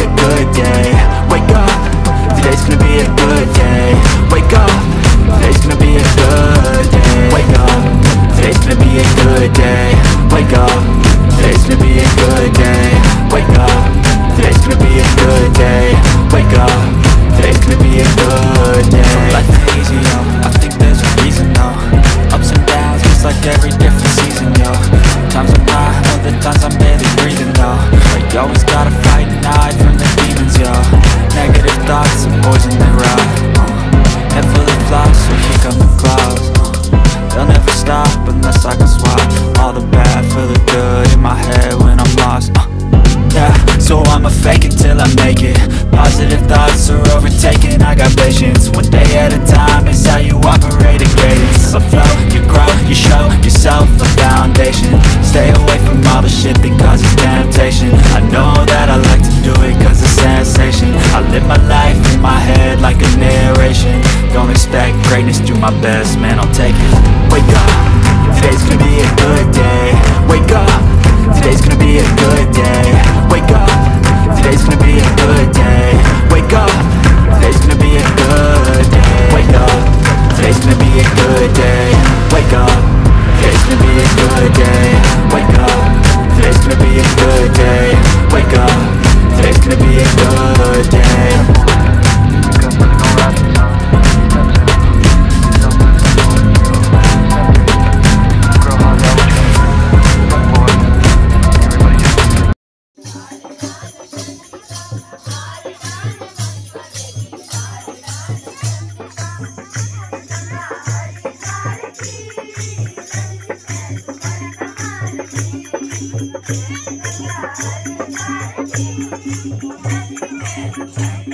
a good day. Wake up, today's gonna be a good day. Wake up, today's gonna be a good day. Wake up, today's gonna be a good day. Wake up, today's gonna be a good day. Wake up, today's gonna be a good day. Wake up, today's gonna be a good day. Life ain't easy, yo, gotta fight and hide from the demons, yo Negative thoughts are poison, they rot uh, Head full of flaws, so here come the clouds uh, They'll never stop unless I can swap All the bad for the good in my head when I'm lost uh, yeah, so I'ma fake it till I make it. Positive thoughts are overtaken, I got patience One day at a time is how you operate a cadence. I flow, you grow, you show yourself a foundation. Stay away from all the shit that causes temptation. I know my best, man I'll take it. Wake up, today's gonna be a good day. Wake up, Yeah.